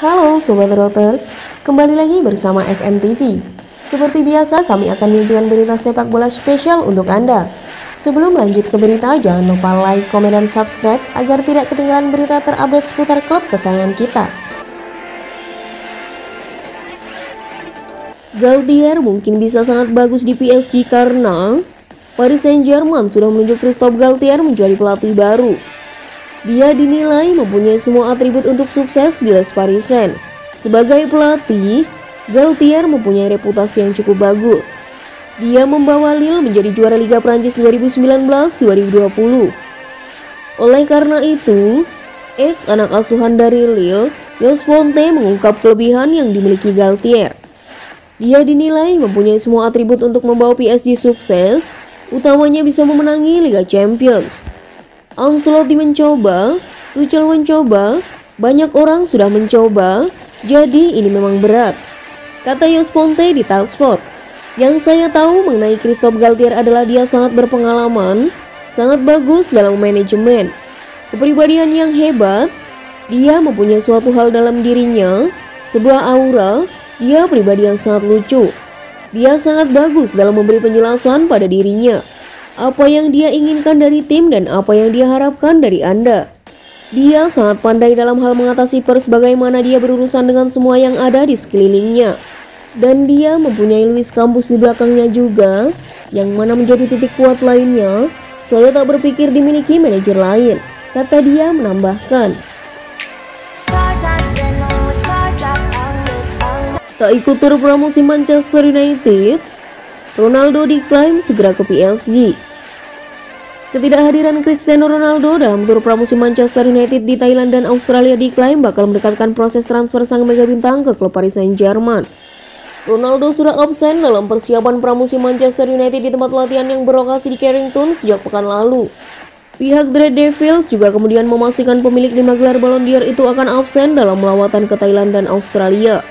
Halo Sobat Routers, kembali lagi bersama FMTV. Seperti biasa, kami akan menunjukkan berita sepak bola spesial untuk Anda. Sebelum lanjut ke berita, jangan lupa like, komen, dan subscribe agar tidak ketinggalan berita terupdate seputar klub kesayangan kita. Galtier mungkin bisa sangat bagus di PSG karena Paris Saint-Germain sudah menunjuk Christophe Galtier menjadi pelatih baru. Dia dinilai mempunyai semua atribut untuk sukses di Les Parisiens. Sebagai pelatih, Galtier mempunyai reputasi yang cukup bagus. Dia membawa Lille menjadi juara Liga Prancis 2019-2020. Oleh karena itu, ex anak asuhan dari Lille, Yos Fonte mengungkap kelebihan yang dimiliki Galtier. Dia dinilai mempunyai semua atribut untuk membawa PSG sukses, utamanya bisa memenangi Liga Champions. Ancelotti mencoba, Tuchel mencoba, banyak orang sudah mencoba, jadi ini memang berat. Kata Yos Ponte di Talksport. Yang saya tahu mengenai Christophe Galtier adalah dia sangat berpengalaman, sangat bagus dalam manajemen. Kepribadian yang hebat, dia mempunyai suatu hal dalam dirinya, sebuah aura, dia pribadi yang sangat lucu. Dia sangat bagus dalam memberi penjelasan pada dirinya apa yang dia inginkan dari tim dan apa yang dia harapkan dari Anda. Dia sangat pandai dalam hal mengatasi pers bagaimana dia berurusan dengan semua yang ada di sekelilingnya. Dan dia mempunyai Luis Campus di belakangnya juga, yang mana menjadi titik kuat lainnya. Saya tak berpikir dimiliki manajer lain, kata dia menambahkan. Tak ikut tur promosi Manchester United, Ronaldo diklaim segera ke PSG. Ketidakhadiran Cristiano Ronaldo dalam tur pramusim Manchester United di Thailand dan Australia diklaim bakal mendekatkan proses transfer sang mega bintang ke klub Paris Saint-Germain. Ronaldo sudah absen dalam persiapan pramusim Manchester United di tempat latihan yang berlokasi di Carrington sejak pekan lalu. Pihak Red Devils juga kemudian memastikan pemilik lima gelar Ballon d'Or itu akan absen dalam lawatan ke Thailand dan Australia.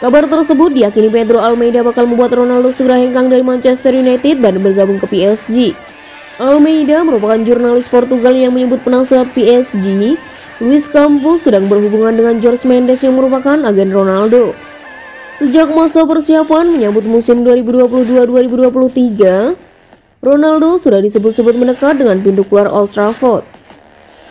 Kabar tersebut diyakini Pedro Almeida bakal membuat Ronaldo segera hengkang dari Manchester United dan bergabung ke PSG. Almeida merupakan jurnalis Portugal yang menyebut penasehat PSG, Luis Campos sedang berhubungan dengan George Mendes yang merupakan agen Ronaldo. Sejak masa persiapan menyambut musim 2022-2023, Ronaldo sudah disebut-sebut mendekat dengan pintu keluar Old Trafford.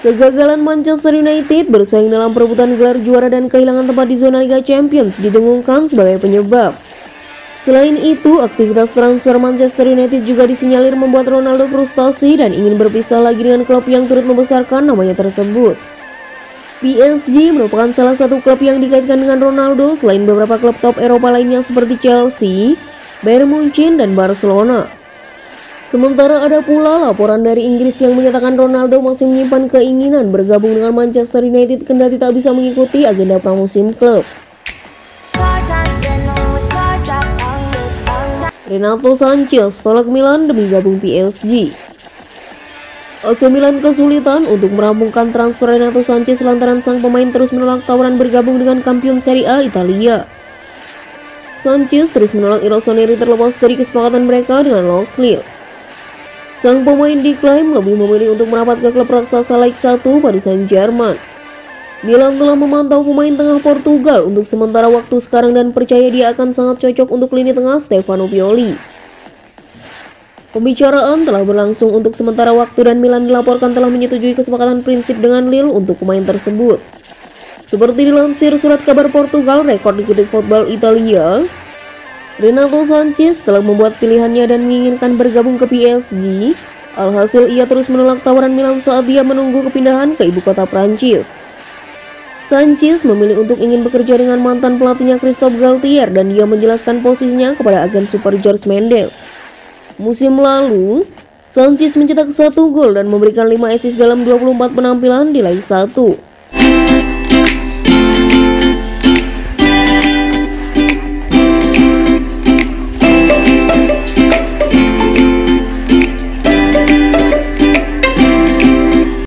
Kegagalan Manchester United bersaing dalam perebutan gelar juara dan kehilangan tempat di zona Liga Champions didengungkan sebagai penyebab. Selain itu, aktivitas transfer Manchester United juga disinyalir membuat Ronaldo frustasi dan ingin berpisah lagi dengan klub yang turut membesarkan namanya tersebut. PSG merupakan salah satu klub yang dikaitkan dengan Ronaldo selain beberapa klub top Eropa lainnya seperti Chelsea, Bayern Munchen, dan Barcelona. Sementara ada pula laporan dari Inggris yang menyatakan Ronaldo masih menyimpan keinginan bergabung dengan Manchester United kendati tak bisa mengikuti agenda pramusim klub. Renato Sanchez tolak Milan demi gabung PSG. AC Milan kesulitan untuk merampungkan transfer Renato Sanchez lantaran sang pemain terus menolak tawaran bergabung dengan kampion Serie A Italia. Sanchez terus menolak Rossoneri terlepas dari kesepakatan mereka dengan Lille. Sang pemain diklaim lebih memilih untuk merapat ke klub raksasa Ligue 1 Paris Saint-Germain. Milan telah memantau pemain tengah Portugal untuk sementara waktu sekarang dan percaya dia akan sangat cocok untuk lini tengah Stefano Pioli. Pembicaraan telah berlangsung untuk sementara waktu dan Milan dilaporkan telah menyetujui kesepakatan prinsip dengan Lille untuk pemain tersebut. Seperti dilansir surat kabar Portugal rekor dikutip Football Italia, Renato Sanchez telah membuat pilihannya dan menginginkan bergabung ke PSG. Alhasil ia terus menolak tawaran Milan saat dia menunggu kepindahan ke ibu kota Prancis. Sanchez memilih untuk ingin bekerja dengan mantan pelatihnya Christophe Galtier dan dia menjelaskan posisinya kepada agen super George Mendes. Musim lalu, Sanchez mencetak satu gol dan memberikan 5 assist dalam 24 penampilan di Liga 1.